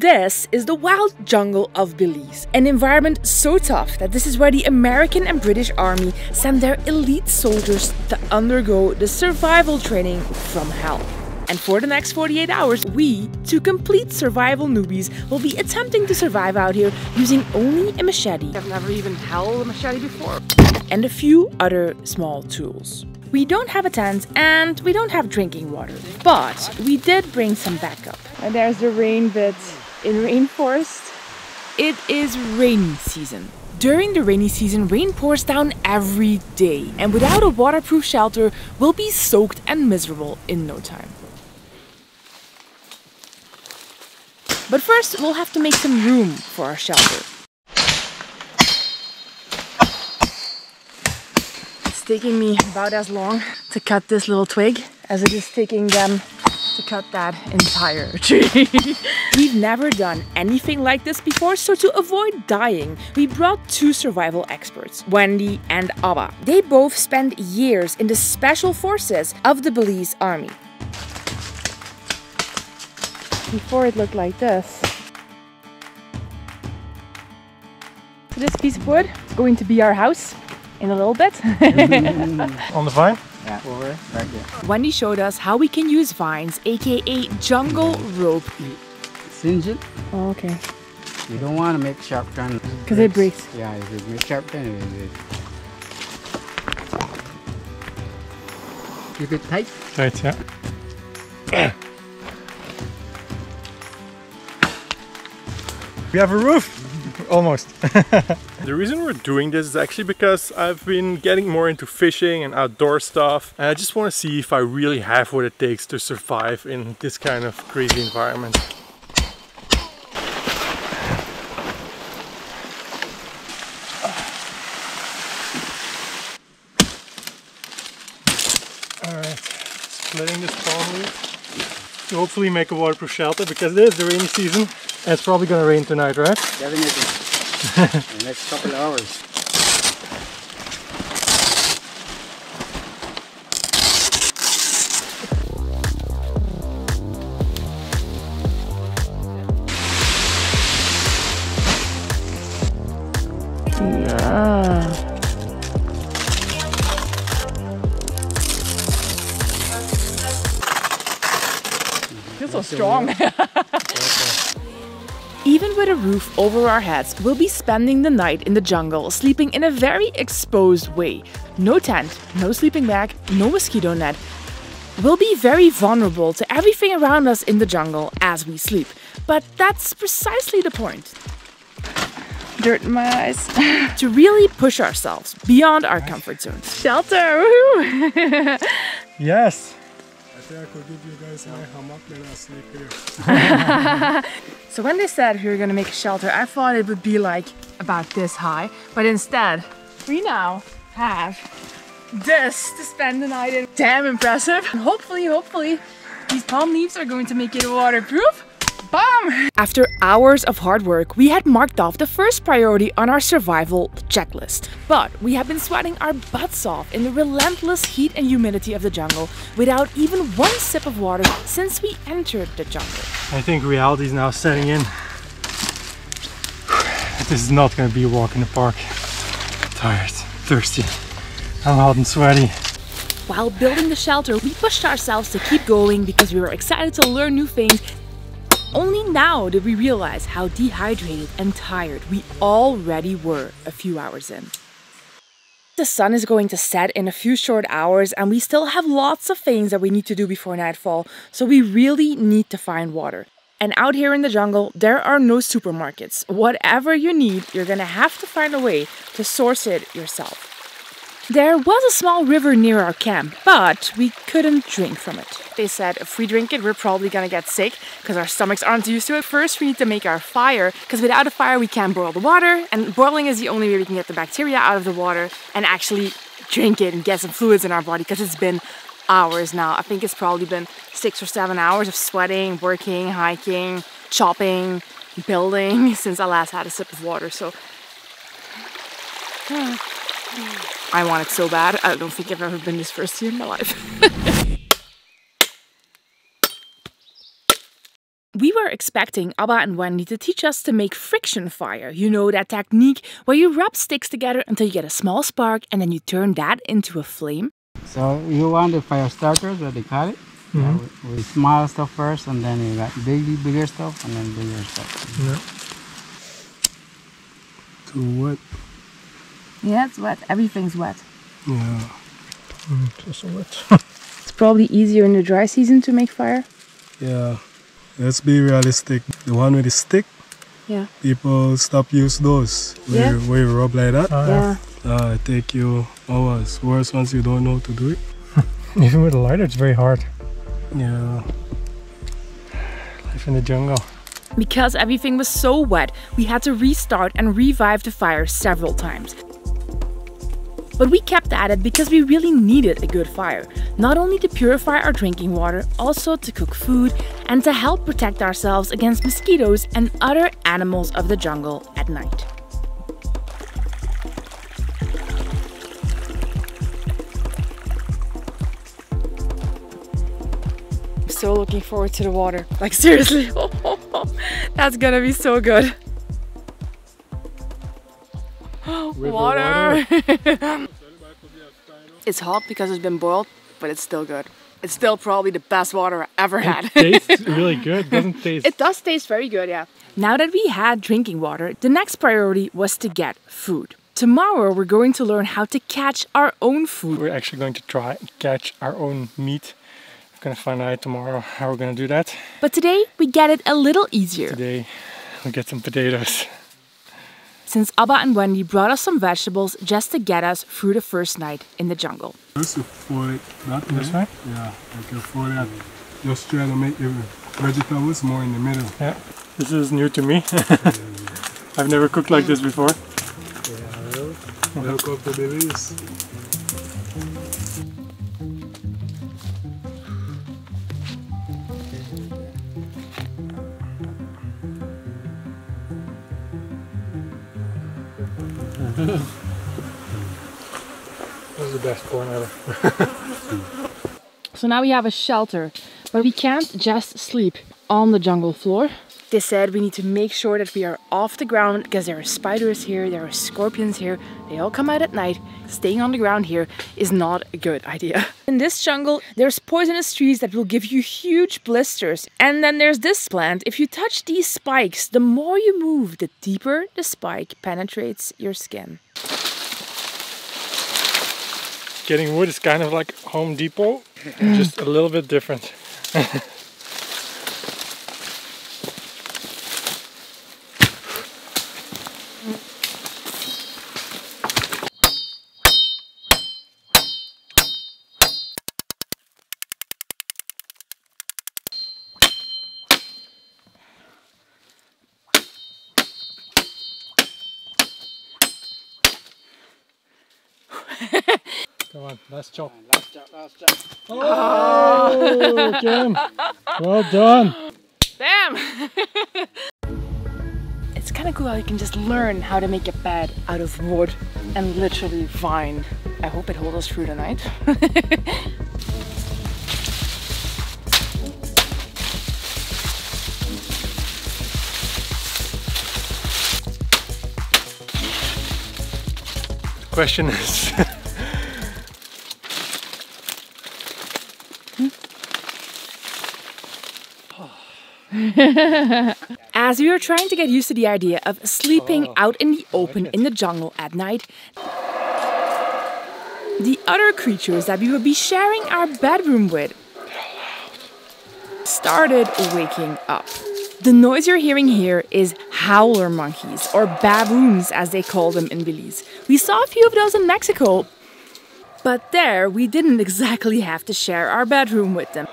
This is the wild jungle of Belize, an environment so tough that this is where the American and British Army send their elite soldiers to undergo the survival training from hell. And for the next 48 hours, we, two complete survival newbies, will be attempting to survive out here using only a machete. I've never even held a machete before. And a few other small tools. We don't have a tent and we don't have drinking water, but we did bring some backup. And there's the rain bit in rainforest. It is rainy season. During the rainy season, rain pours down every day, and without a waterproof shelter, we'll be soaked and miserable in no time. But first, we'll have to make some room for our shelter. It's taking me about as long to cut this little twig as it is taking them to cut that entire tree. We've never done anything like this before, so to avoid dying, we brought two survival experts, Wendy and Abba. They both spent years in the special forces of the Belize Army before it looked like this. So this piece of wood is going to be our house in a little bit. Mm-hmm. On the vine? Yeah, over right there. Wendy showed us how we can use vines, aka jungle rope. Singe it. Oh, okay. You don't want to make sharp turn. Because it breaks. Yeah, if you make sharp turn, it will Keep it tight. Tight, yeah. we have a roof! Almost. the reason we're doing this is actually because I've been getting more into fishing and outdoor stuff and I just want to see if I really have what it takes to survive in this kind of crazy environment. Alright, splitting this palm leaf to hopefully make a waterproof shelter because it is the rainy season and it's probably gonna rain tonight, right? Definitely. the next couple of hours. Over our heads, we'll be spending the night in the jungle, sleeping in a very exposed way. No tent, no sleeping bag, no mosquito net. We'll be very vulnerable to everything around us in the jungle as we sleep. But that's precisely the point. Dirt in my eyes. to really push ourselves beyond our comfort zones. Shelter! Woohoo! Yes! I I could give you guys my hammock, then I'll sleep here. So when they said we were gonna make a shelter, I thought it would be like about this high, but instead, we now have this to spend the night in. Damn impressive. And hopefully, hopefully, these palm leaves are going to make it waterproof. Bam! After hours of hard work, we had marked off the first priority on our survival checklist. But we have been sweating our butts off in the relentless heat and humidity of the jungle without even one sip of water since we entered the jungle. I think reality is now setting in. This is not gonna be a walk in the park. Tired, thirsty, I'm hot and sweaty. While building the shelter, we pushed ourselves to keep going because we were excited to learn new things. Only now did we realize how dehydrated and tired we already were a few hours in. The sun is going to set in a few short hours and we still have lots of things that we need to do before nightfall, so we really need to find water. And out here in the jungle, there are no supermarkets. Whatever you need, you're gonna have to find a way to source it yourself. There was a small river near our camp, but we couldn't drink from it. They said if we drink it, we're probably gonna get sick because our stomachs aren't used to it. First, we need to make our fire because without a fire, we can't boil the water, and boiling is the only way we can get the bacteria out of the water and actually drink it and get some fluids in our body because it's been hours now. I think it's probably been six or seven hours of sweating, working, hiking, chopping, building since I last had a sip of water. So I want it so bad. I don't think I've ever been this thirsty in my life. We were expecting Abba and Wendy to teach us to make friction fire. You know that technique where you rub sticks together until you get a small spark and then you turn that into a flame. So you want the fire starters, what they call it? Yeah, mm-hmm. we, we small stuff first, and then you got big, bigger stuff, and then bigger stuff. To wet. Yeah, it's wet. Everything's wet. Yeah. it's a bit. It's probably easier in the dry season to make fire. Yeah. Let's be realistic. The one with the stick, Yeah. people stop use those. Where, Yeah. where you rub like that. Yeah. Uh, it take you hours. Worse once you don't know how to do it. Even with a lighter, it's very hard. Yeah. Life in the jungle. Because everything was so wet, we had to restart and revive the fire several times. But we kept at it because we really needed a good fire, not only to purify our drinking water, also to cook food and to help protect ourselves against mosquitoes and other animals of the jungle at night. So looking forward to the water. Like seriously, that's gonna be so good. Water. it's hot because it's been boiled, but it's still good. It's still probably the best water I ever had. Tastes really good. Doesn't taste. It does taste very good, yeah. Now that we had drinking water, the next priority was to get food. Tomorrow we're going to learn how to catch our own food. We're actually going to try and catch our own meat. We're gonna find out tomorrow how we're gonna do that. But today we get it a little easier. Today we'll get some potatoes. Since Abba and Wendy brought us some vegetables just to get us through the first night in the jungle. Just to fold it that This way. way? Yeah, like you fold it. Just trying to make the vegetables more in the middle. Yeah. This is new to me. I've never cooked like this before. Yeah, Welcome to Belize. This is the best corn ever. So now we have a shelter, but we can't just sleep on the jungle floor. They said we need to make sure that we are off the ground because there are spiders here, there are scorpions here, they all come out at night. Staying on the ground here is not a good idea. In this jungle, there's poisonous trees that will give you huge blisters. And then there's this plant. If you touch these spikes, the more you move, the deeper the spike penetrates your skin. Getting wood is kind of like Home Depot, just a little bit different. Come on, last chop. Last chop, last chop. Oh, Kim! Well done. Damn! it's kind of cool how you can just learn how to make a bed out of wood and literally vine. I hope it holds us through the night. Question is, As we were trying to get used to the idea of sleeping oh. out in the open in the jungle at night, the other creatures that we would be sharing our bedroom with started waking up. The noise you're hearing here is howler monkeys, or baboons as they call them in Belize. We saw a few of those in Mexico, but there we didn't exactly have to share our bedroom with them.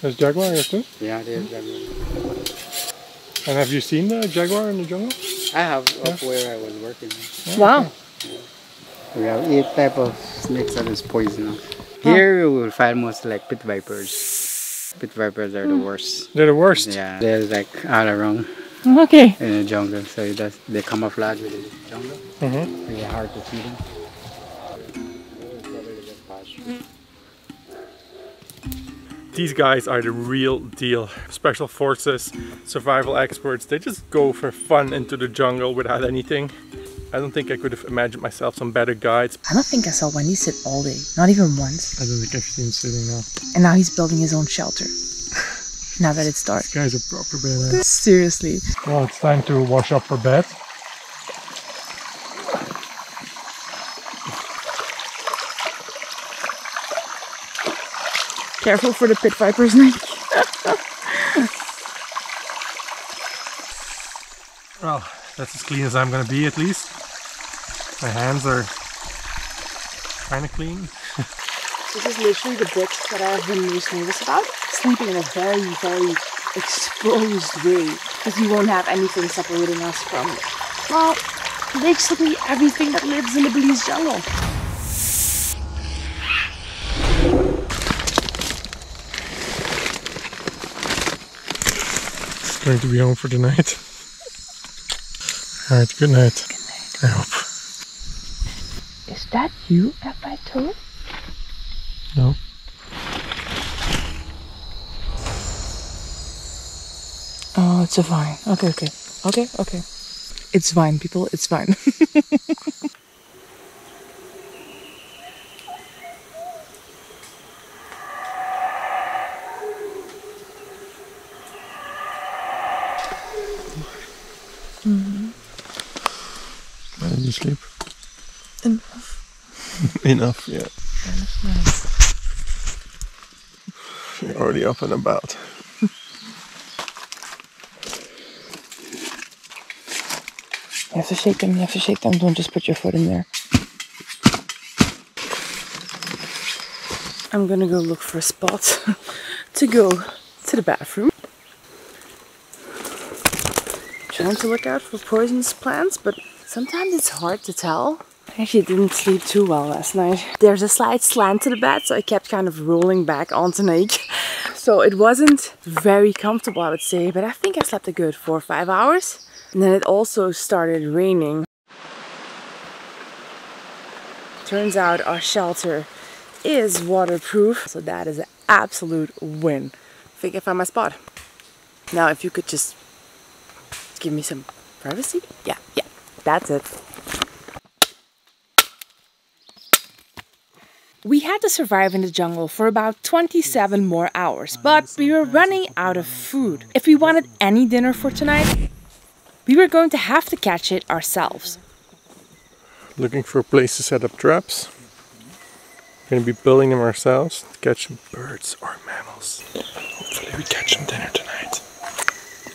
There's jaguar here too. Yeah, there's that one. And have you seen the jaguar in the jungle? I have up where I was working. Wow. We have eight type of snakes that is poisonous. Here you will find most like pit vipers. Pit vipers are the worst. They're the worst. Yeah, they're like all around Okay. in the jungle, so it does, they camouflage with the jungle. Mm -hmm. Really hard to see them. These guys are the real deal. Special forces, survival experts, they just go for fun into the jungle without anything. I don't think I could have imagined myself some better guides. I don't think I saw Wendy sit all day, not even once. I don't think I've seen him sitting now. And now he's building his own shelter. now that it's dark. This guy's a proper badass. Seriously. Well, it's time to wash up for bed. Careful for the pit vipers, Nick. Well, that's as clean as I'm gonna be at least. My hands are kind of clean. This is literally the bit that I've been most nervous about. Sleeping in a very, very exposed way. Because you won't have anything separating us from, well, basically everything that lives in the Belize jungle. Going to be home for the night. Alright, good night. Good night. I hope. Is that you at my toe? No. Oh, it's a vine. Okay, okay. Okay, okay. It's fine, people. It's fine. Why did you sleep? Enough. Enough, yeah. You're already up and about. You have to shake them. You have to shake them. Don't just put your foot in there. I'm gonna go look for a spot to go to the bathroom. Trying to look out for poisonous plants, but sometimes it's hard to tell. I actually didn't sleep too well last night. There's a slight slant to the bed, so I kept kind of rolling back onto Nate. So it wasn't very comfortable, I would say, but I think I slept a good four or five hours. And then it also started raining. Turns out our shelter is waterproof, so that is an absolute win. I think I found my spot. Now, if you could just give me some privacy. Yeah, yeah, that's it. We had to survive in the jungle for about 27 more hours, but we were running out of food. If we wanted any dinner for tonight, we were going to have to catch it ourselves. Looking for a place to set up traps. We're gonna be building them ourselves to catch some birds or mammals. Hopefully we catch some dinner tonight.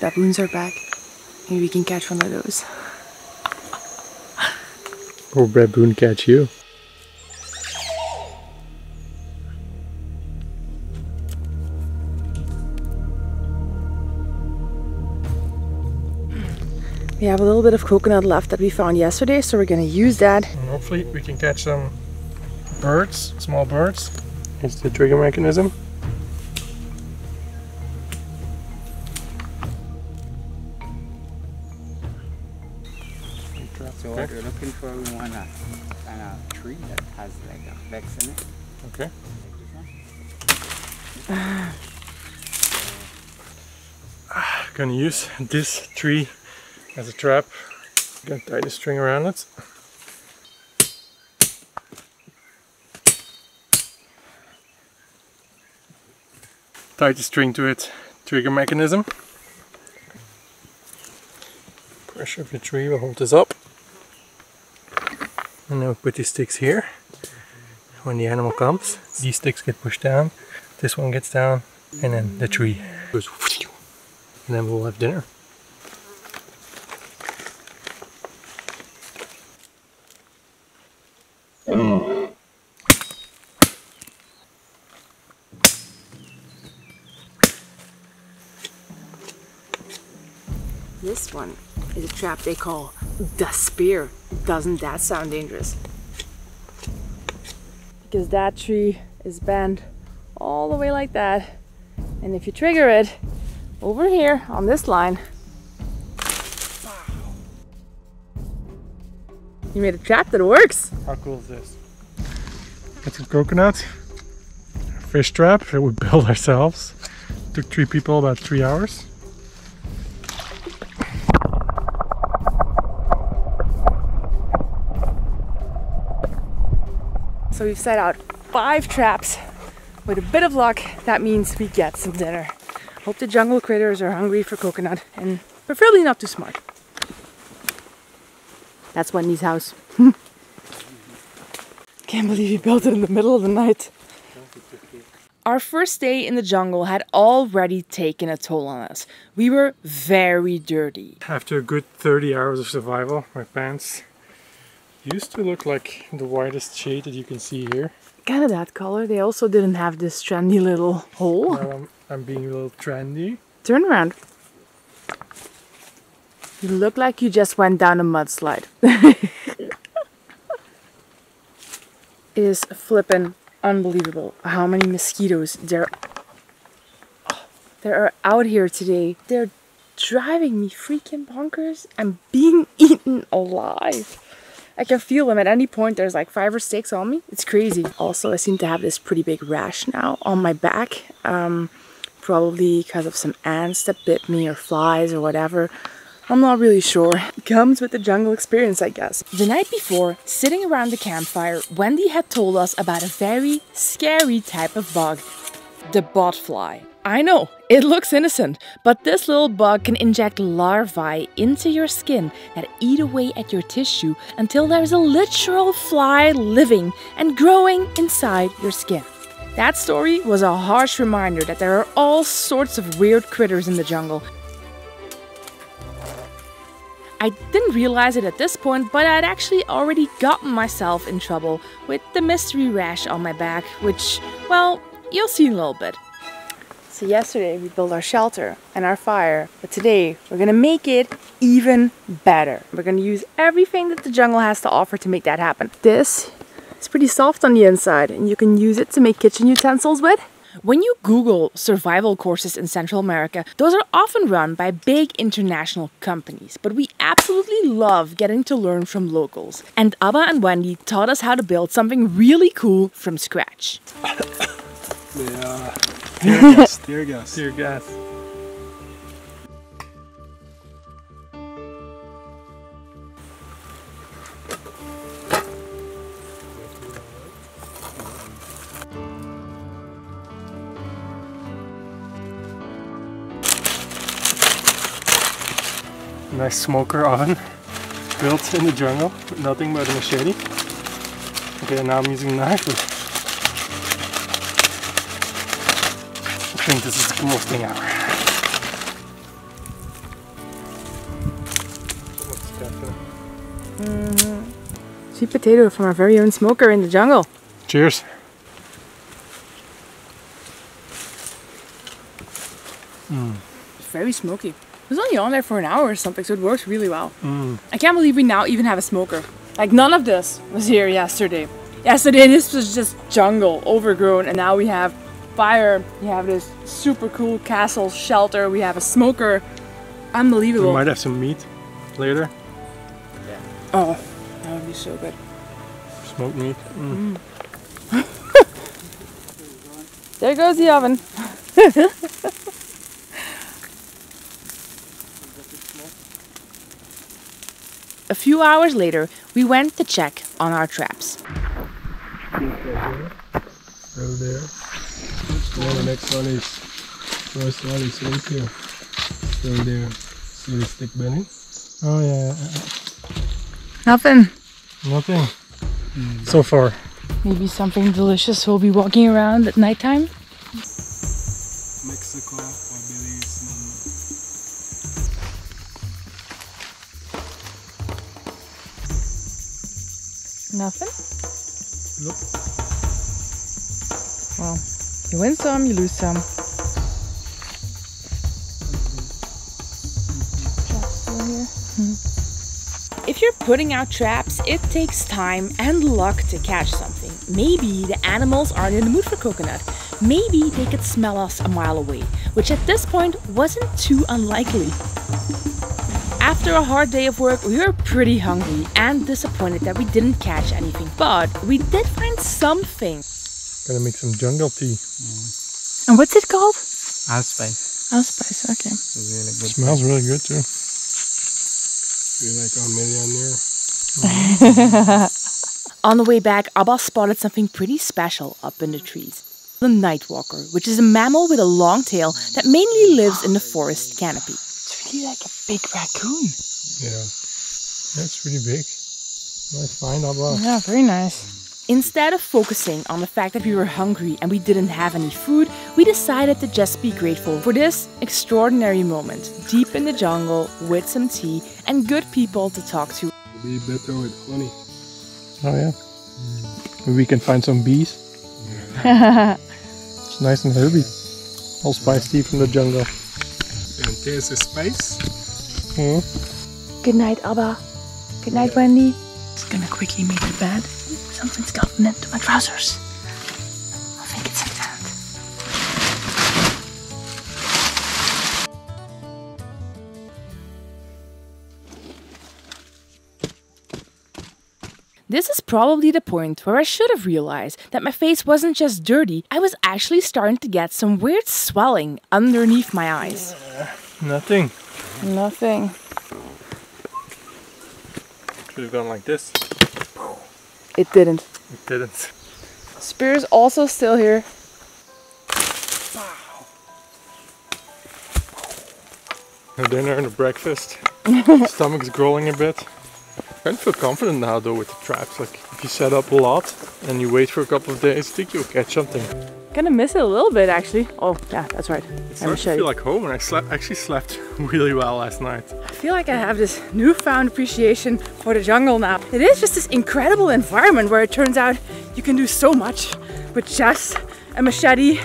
Baboons are back. Maybe we can catch one of those. Or baboon catch you. We have a little bit of coconut left that we found yesterday, so we're gonna use that. And hopefully we can catch some birds, small birds. It's the trigger mechanism. Gonna use this tree as a trap. Gonna tie the string around it. Tie the string to it, trigger mechanism. Pressure of the tree will hold this up. And then we put these sticks here. When the animal comes, these sticks get pushed down, this one gets down, and then the tree goes and then we'll have dinner. This one is a trap they call the spear. Doesn't that sound dangerous? Because that tree is bent all the way like that. And if you trigger it over here on this line, you made a trap that works. How cool is this? Got some coconut. fish trap that we built ourselves. Took three people about three hours. So we've set out five traps. With a bit of luck, that means we get some dinner. Hope the jungle critters are hungry for coconut and preferably not too smart. That's Wendy's house. Can't believe he built it in the middle of the night. Our first day in the jungle had already taken a toll on us. We were very dirty. After a good 30 hours of survival, my pants used to look like the whitest shade that you can see here. Kind of that color. They also didn't have this trendy little hole. Now um, I'm, being a little trendy. Turn around. You look like you just went down a mudslide. it is flippin' unbelievable how many mosquitoes there there are out here today. They're driving me freaking bonkers. I'm being eaten alive. I can feel them at any point. There's like five or six on me. It's crazy. Also, I seem to have this pretty big rash now on my back. Um, probably because of some ants that bit me or flies or whatever. I'm not really sure. It comes with the jungle experience, I guess. The night before, sitting around the campfire, Wendy had told us about a very scary type of bug, the botfly. I know, it looks innocent, but this little bug can inject larvae into your skin that eat away at your tissue until there's a literal fly living and growing inside your skin. That story was a harsh reminder that there are all sorts of weird critters in the jungle. I didn't realize it at this point, but I'd actually already gotten myself in trouble with the mystery rash on my back, which, well, you'll see in a little bit. So yesterday we built our shelter and our fire, but today we're gonna make it even better. We're gonna use everything that the jungle has to offer to make that happen. This is pretty soft on the inside and you can use it to make kitchen utensils with. When you Google survival courses in Central America, those are often run by big international companies, but we absolutely love getting to learn from locals. And Abba and Wendy taught us how to build something really cool from scratch. Yeah. Tear gas, tear gas. Dear gas. Nice smoker oven built in the jungle with nothing but a machete. Okay, now I'm using a knife. I think this is the coolest thing ever. Mm, sweet potato from our very own smoker in the jungle. Cheers. It's very smoky. It was only on there for an hour or something, so it works really well. I can't believe we now even have a smoker. Like none of this was here yesterday. Yesterday this was just jungle, overgrown, and now we have fire. We have this super cool castle shelter. We have a smoker. Unbelievable. We might have some meat later. Yeah. Oh, that would be so good. Smoked meat. Mm. There goes the oven. A few hours later, we went to check on our traps. Over there. Then the next one is, first one is right here. Over there. See the stick bending? Oh yeah, yeah, yeah. Nothing. nothing. So far. Maybe something delicious we'll be walking around at nighttime. Nothing? Nope. Well, you win some, you lose some. Hmm. If you're putting out traps, it takes time and luck to catch something. Maybe the animals aren't in the mood for coconut. Maybe they could smell us a mile away, which at this point wasn't too unlikely. After a hard day of work, we were pretty hungry and disappointed that we didn't catch anything, but we did find something. Gonna make some jungle tea. Mm. And what's it called? Allspice. Allspice, okay. It's really good. Smells really good too. Feel like a millionaire. On the way back, Abba spotted something pretty special up in the trees. The nightwalker, which is a mammal with a long tail that mainly lives in the forest canopy. It's really like a big raccoon. Yeah. That's really big. Nice find, Abba. Yeah, very nice. Instead of focusing on the fact that we were hungry and we didn't have any food, we decided to just be grateful for this extraordinary moment deep in the jungle with some tea and good people to talk to. Be better with honey. Oh yeah. Maybe we can find some bees. it's nice and herby. Allspice tea from the jungle. And taste the spice. Hmm. Good night, Abba. Good night, Wendy. Just gonna quickly make the bed. Something's gotten into my trousers. I think it's an ant. This is probably the point where I should have realized that my face wasn't just dirty, I was actually starting to get some weird swelling underneath my eyes. Nothing. Nothing. Should have gone like this. It didn't. It didn't. Spear's also still here. No dinner and a breakfast. Stomach's growling a bit. I don't feel confident now though with the traps. Like if you set up a lot and you wait for a couple of days, I think you'll catch something. Gonna miss it a little bit actually. Oh, yeah, that's right. It starts to feel like home and I slept, actually slept really well last night. I feel like I have this newfound appreciation for the jungle now. It is just this incredible environment where it turns out you can do so much with just a machete.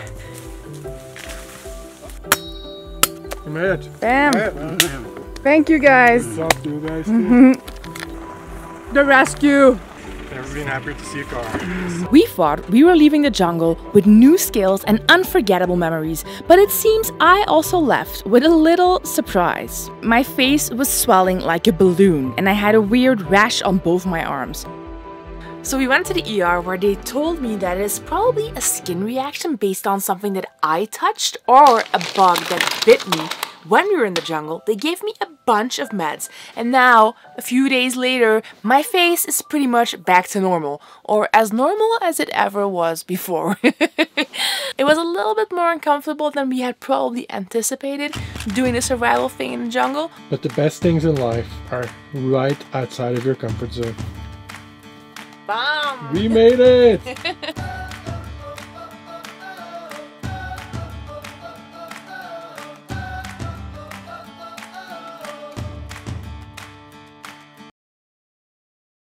You made it. Bam! Thank you guys. Good to you guys too. The rescue. Been to see a car. We thought we were leaving the jungle with new skills and unforgettable memories, but it seems I also left with a little surprise. My face was swelling like a balloon, and I had a weird rash on both my arms. So we went to the ER where they told me that it's probably a skin reaction based on something that I touched or a bug that bit me. When we were in the jungle, they gave me a bunch of meds, and now, a few days later, my face is pretty much back to normal, or as normal as it ever was before. it was a little bit more uncomfortable than we had probably anticipated doing the survival thing in the jungle, But the best things in life are right outside of your comfort zone. Bam! We made it!